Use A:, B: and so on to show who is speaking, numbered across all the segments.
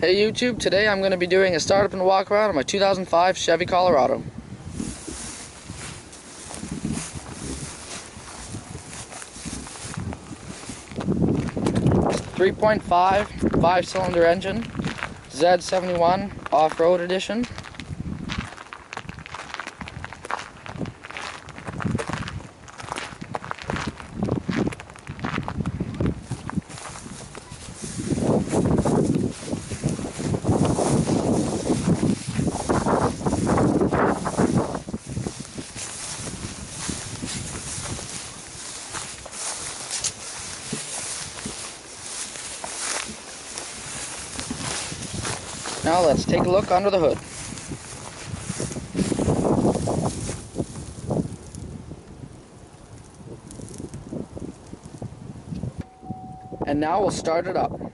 A: Hey YouTube, today I'm going to be doing a startup and walk around on my 2005 Chevy Colorado. Three point five, five cylinder engine, Z71 off-road edition. Now let's take a look under the hood. And now we'll start it up.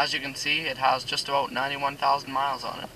A: As you can see, it has just about 91,000 miles on it.